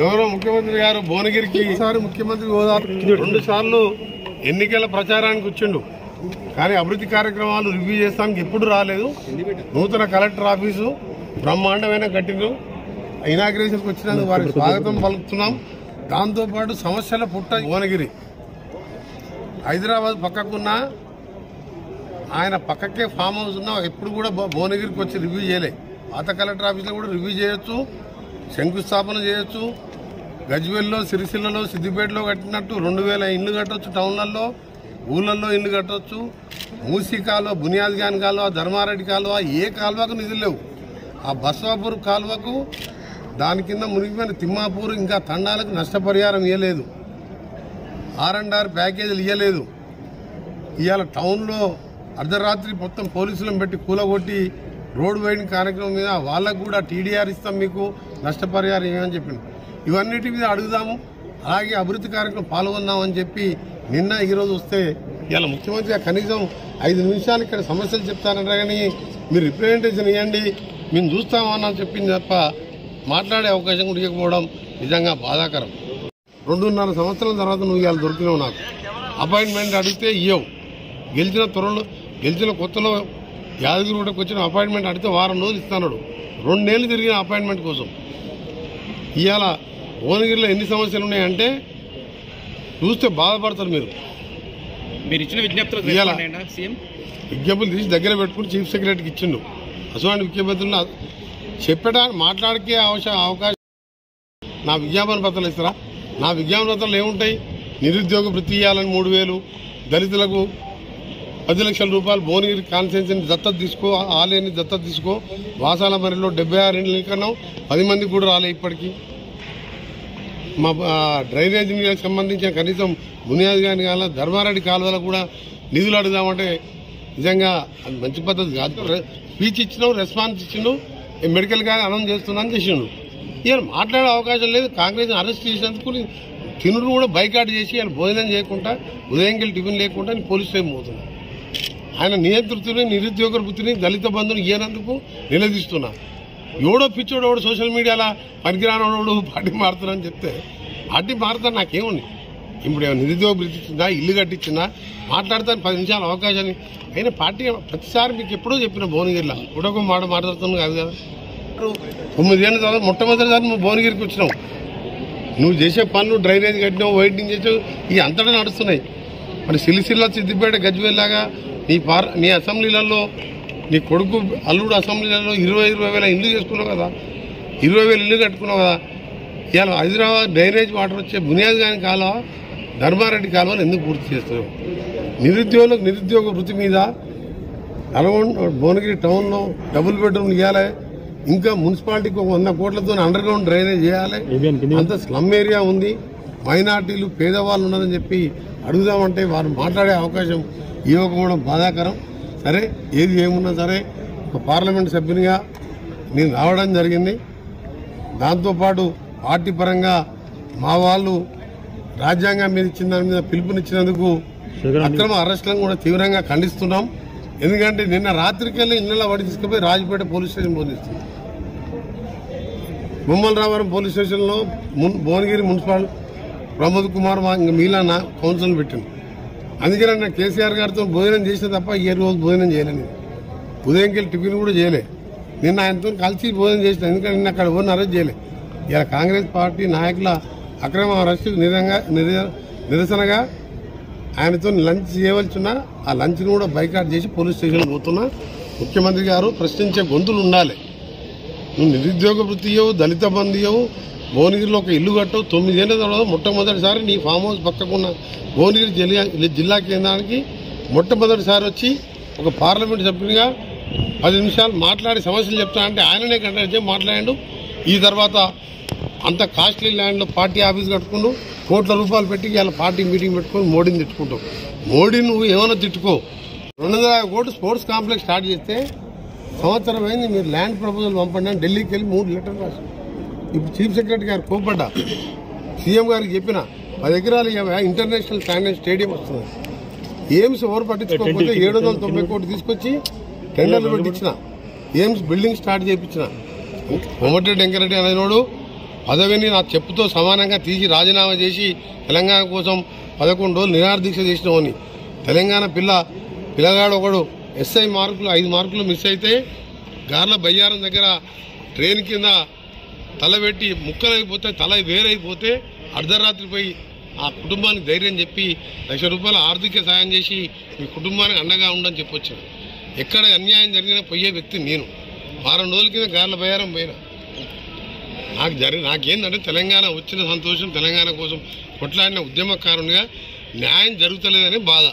గౌరవ ముఖ్యమంత్రి గారు భువనగిరికి ఈసారి ముఖ్యమంత్రి హోదా రెండు సార్లు ఎన్నికల ప్రచారానికి వచ్చిండు. కానీ అభివృద్ధి కార్యక్రమాలు రివ్యూ చేస్తానికి ఎప్పుడు రాలేదు. నూతన కలెక్టర్ ఆఫీసు బ్రహ్మాండమైన కట్టిండు ఇనాగ్రేషన్కి వచ్చినందుకు వారికి స్వాగతం పలుకుతున్నాం. దాంతోపాటు సమస్యల పుట్ట భువనగిరి. హైదరాబాద్ పక్కకున్న ఆయన పక్కకే ఫామ్ హౌస్ ఉన్నా ఎప్పుడు కూడా భువనగిరికి వచ్చి రివ్యూ చేయలే. పాత కలెక్టర్ ఆఫీస్లో కూడా రివ్యూ చేయొచ్చు. శంకుస్థాపన చేయొచ్చు. గజ్వెల్లో సిరిసిల్లలో సిద్దిపేటలో కట్టినట్టు రెండు వేల ఇండ్లు కట్టొచ్చు టౌన్లలో ఊళ్ళల్లో ఇండ్లు కట్టొచ్చు. మూసీ కాలువ బునియాద్ ఖాన్ కాలువ ధర్మారెడ్డి కాలువ ఏ కాలువకు నిధులు లేవు. ఆ బసవాపూర్ కాలువకు దాని కింద మునిగిపోయిన తిమ్మాపూర్ ఇంకా తండాలకు నష్టపరిహారం ఇవ్వలేదు ఆర్ అండ్ ఆర్ ప్యాకేజీలు ఇవ్వలేదు ఇవాళ టౌన్లో అర్ధరాత్రి మొత్తం పోలీసులను పెట్టి కూలగొట్టి రోడ్డు వైడింగ్ కార్యక్రమం మీద వాళ్ళకు కూడా టీడీఆర్ ఇస్తాం మీకు నష్టపరిహారం ఏమని చెప్పింది ఇవన్నిటి మీద అడుగుదాము. అలాగే అభివృద్ధి కార్యక్రమం పాల్గొందామని చెప్పి నిన్న ఈరోజు వస్తే ఇవాళ ముఖ్యమంత్రి కనీసం ఐదు నిమిషాలు ఇక్కడ సమస్యలు చెప్తారంటే కానీ మీరు రిప్రజెంటేషన్ ఇవ్వండి మేము చూస్తామని చెప్పింది తప్ప మాట్లాడే అవకాశం కూడా ఇవ్వకపోవడం నిజంగా బాధాకరం. రెండున్నర సంవత్సరాల తర్వాత నువ్వు ఇవాళ దొరికినావు నాకు. అపాయింట్మెంట్ అడిగితే ఇవ్వవు గెలిచిన త్వరలో గెలిచిన కొత్తలో యాదగిరిగుడకు వచ్చిన అపాయింట్మెంట్ అడిగితే వారం రోజులు ఇస్తాడు రెండేళ్ళు తిరిగిన అపాయింట్మెంట్ కోసం. ఇవాళ భువనగిరిలో ఎన్ని సమస్యలు ఉన్నాయంటే చూస్తే బాధపడతారు మీరు. మీరు ఇచ్చిన అయ్యిందా సీఎం? విజ్ఞప్తులు తీసి దగ్గర పెట్టుకుని చీఫ్ సెక్రటరీకి ఇచ్చిండు. అటువంటి విజ్ఞప్తులు చెప్పడానికి మాట్లాడికే అవసరం అవకాశం నా విజ్ఞాపన పత్రాలు ఇస్తారా? నా విజ్ఞాపన పత్రాలు ఏముంటాయి? నిరుద్యోగ వృత్తి ఇవ్వాలని మూడు వేలు దళితులకు పది లక్షల రూపాయలు భువనగిరి కాన్స్టిట్యూన్సీని దత్తత తీసుకో ఆలయాన్ని దత్తత తీసుకో. వాసాల మరిలో డెబ్బై ఆరు ఇండ్లు కన్నాం పది మందికి కూడా రాలే ఇప్పటికీ. మా డ్రైనేజ్ నీళ్ళకి సంబంధించిన కనీసం బునియాద్ కానీ కాల ధర్మారెడ్డి కాలువలకు కూడా నిధులు అడుగుదామంటే నిజంగా అది మంచి పద్ధతి కాదు. స్పీచ్ ఇచ్చినావు రెస్పాన్స్ ఇచ్చినావు మెడికల్ కానీ అనౌన్స్ చేస్తున్నాను అని చేసిండు. ఇవాళ మాట్లాడే అవకాశం లేదు. కాంగ్రెస్ అరెస్ట్ చేసినందుకు తినుడు కూడా బైకాట్ చేసి ఆయన భోజనం చేయకుండా ఉదయంకి టిఫిన్ లేకుండా పోలీస్ స్టేషన్ పోతున్నాను ఆయన నియంతృత్వని నిరుద్యోగ వృత్తిని దళిత బంధుని ఏనందుకు నిలదీస్తున్నా. ఎవడో పిచ్చోడు ఎవడో సోషల్ మీడియాలో పనికిరానోడు పార్టీ మారుతున్నారని చెప్తే పార్టీ మారుతా నాకేముంది? ఇప్పుడు నిరుద్యోగ వృత్తి ఇల్లు కట్టించిందా? మాట్లాడతాను పది నిమిషాల అవకాశాన్ని అయినా పార్టీ ప్రతిసారి మీకు ఎప్పుడో చెప్పిన భువనగిరిలో ఒకటొక మాట మాట్లాడుతున్నాను కాదు కదా? తొమ్మిదేళ్ళ తర్వాత మొట్టమొదటిసారి నువ్వు భువనగిరికి వచ్చినావు నువ్వు చేసే పనులు డ్రైనేజ్ కట్టినావు వైడింగ్ చేసావు ఇవి అంతటా నడుస్తున్నాయి. మరి సిరిసిల్ల సిద్దిపేట గజ్వేల్లాగా నీ పార్ నీ అసెంబ్లీలలో నీ కొడుకు అల్లుడు అసెంబ్లీలలో ఇరవై ఇరవై వేల ఇల్లు చేసుకున్నావు కదా. ఇరవై వేల ఇల్లు కట్టుకున్నావు కదా. ఇవాళ హైదరాబాద్ డ్రైనేజ్ వాటర్ వచ్చే బునియాద్ గాని కాలువ ధర్మారెడ్డి కాలువలు ఎందుకు పూర్తి చేస్తారు నిరుద్యోగులకు నిరుద్యోగ వృత్తి మీద నల్గొండ భువనగిరి టౌన్లో డబుల్ బెడ్రూమ్ ఇవ్వాలి. ఇంకా మున్సిపాలిటీకి ఒక వంద కోట్లతో అండర్ గ్రౌండ్ డ్రైనేజ్ చేయాలి. అంత స్లమ్ ఏరియా ఉంది. మైనార్టీలు పేదవాళ్ళు ఉన్నారని చెప్పి అడుగుదామంటే వారు మాట్లాడే అవకాశం ఇవ్వకపోవడం బాధాకరం. సరే ఏది ఏమున్నా సరే ఒక పార్లమెంట్ సభ్యునిగా నేను రావడం జరిగింది. దాంతోపాటు పార్టీ పరంగా మా వాళ్ళు రాజ్యాంగం మీద ఇచ్చిన దాని మీద పిలుపునిచ్చినందుకు అక్రమ అరెస్టులను కూడా తీవ్రంగా ఖండిస్తున్నాం. ఎందుకంటే నిన్న రాత్రికెళ్ళి ఇళ్ళ వాడి తీసుకుపోయి రాజపేట పోలీస్ స్టేషన్ పోలీస్తుంది ముమ్మలరావరం పోలీస్ స్టేషన్లో మున్ భువనగిరి మున్సిపల్ ప్రమోద్ కుమార్ మా ఇంకా మీలాన్న కౌన్సిల్ పెట్టింది అందుకని నేను కేసీఆర్ గారితో భోజనం చేసిన తప్ప ఏ రోజు భోజనం చేయలేను ఉదయంకి వెళ్ళి టిఫిన్ కూడా చేయలే. నిన్న ఆయనతో కలిసి భోజనం చేసిన ఎందుకంటే నిన్న అక్కడ ఓన్ అరెస్ట్ చేయలే. ఇలా కాంగ్రెస్ పార్టీ నాయకుల అక్రమ అరెస్టు నిరంగా నిర- నిరసనగా ఆయనతో లంచ్ చేయవలసిన ఆ లంచ్ని కూడా బైకాట్ చేసి పోలీస్ స్టేషన్ పోతున్నా. ముఖ్యమంత్రి గారు ప్రశ్నించే గొంతులు ఉండాలి. నువ్వు నిరుద్యోగ వృత్తి ఇవ్వవు దళిత బంధు ఇవ్వవు భువనగిరిలో ఒక ఇల్లు కట్టవు తొమ్మిదేళ్ళ తర్వాత మొట్టమొదటిసారి నీ ఫామ్ హౌస్ పక్కకున్న భువనగిరి జిల్లా జిల్లా కేంద్రానికి మొట్టమొదటిసారి వచ్చి ఒక పార్లమెంట్ సభ్యునిగా పది నిమిషాలు మాట్లాడి సమస్యలు చెప్తా అంటే ఆయననే కంటెక్ట్ చేసి మాట్లాడాడు. ఈ తర్వాత అంత కాస్ట్లీ ల్యాండ్లో పార్టీ ఆఫీస్ కట్టుకుంటూ కోట్ల రూపాయలు పెట్టి ఇలా పార్టీ మీటింగ్ పెట్టుకొని మోడీని తిట్టుకుంటావు. మోడీ నువ్వు ఏమైనా తిట్టుకో. రెండు వందల యాభై కోట్లు స్పోర్ట్స్ కాంప్లెక్స్ స్టార్ట్ చేస్తే సంవత్సరం అయింది మీరు ల్యాండ్ ప్రపోజల్ పంపండి ఢిల్లీకి వెళ్ళి మూడు లెటర్ రాసి ఇప్పుడు చీఫ్ సెక్రటరీ గారు కోపడ్డా. సీఎం గారికి చెప్పిన పది ఎకరాలు ఇంటర్నేషనల్ స్టాండర్డ్ స్టేడియం వస్తుంది. ఎయిమ్స్ ఎవరు పట్టించుకోకపోతే ఏడు వందల తొంభై కోట్లు తీసుకొచ్చి టెండర్లు పెట్టించిన ఎయిమ్స్ బిల్డింగ్ స్టార్ట్ చేయించిన. కోమటిరెడ్డి వెంకరెడ్డి అనేవాడు పదవిని నా చెప్పుతో సమానంగా తీసి రాజీనామా చేసి తెలంగాణ కోసం పదకొండు రోజులు నిరాదీక్ష చేసినామని తెలంగాణ పిల్ల పిల్లగాడు ఒకడు. ఎస్ఐ మార్కులు ఐదు మార్కులు మిస్ అయితే గార్ల బయ్యారం దగ్గర ట్రైన్ కింద తల పెట్టి ముక్కలైపోతే తల వేరైపోతే అర్ధరాత్రి పోయి ఆ కుటుంబానికి ధైర్యం చెప్పి లక్ష రూపాయల ఆర్థిక సాయం చేసి మీ కుటుంబానికి అండగా ఉండని చెప్పొచ్చాను ఎక్కడ అన్యాయం జరిగినా పోయే వ్యక్తి నేను. వారం రోజుల కింద గార్ల బయారం పోయినా. నాకు జరిగి నాకేంటంటే తెలంగాణ వచ్చిన సంతోషం తెలంగాణ కోసం కొట్లాడిన ఉద్యమకారునిగా న్యాయం జరుగుతలేదని బాధ.